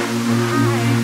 Hi.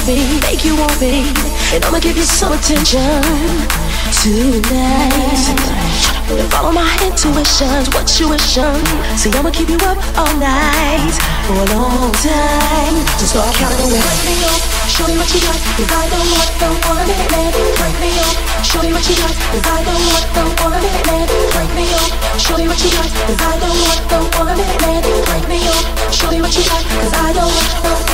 You me, make you want me, and I'ma give you some attention tonight. Follow my intuitions, what you wishing. See, I'ma keep you up all night for a long time. So start counting away. Show me what you got, 'cause I don't want, don't want a minute. Break me up, show me what you got, 'cause I don't want, don't want a minute. Break me up, show me what you got, 'cause I don't want, don't want a minute. Break me up, show me what you got, 'cause I don't want, don't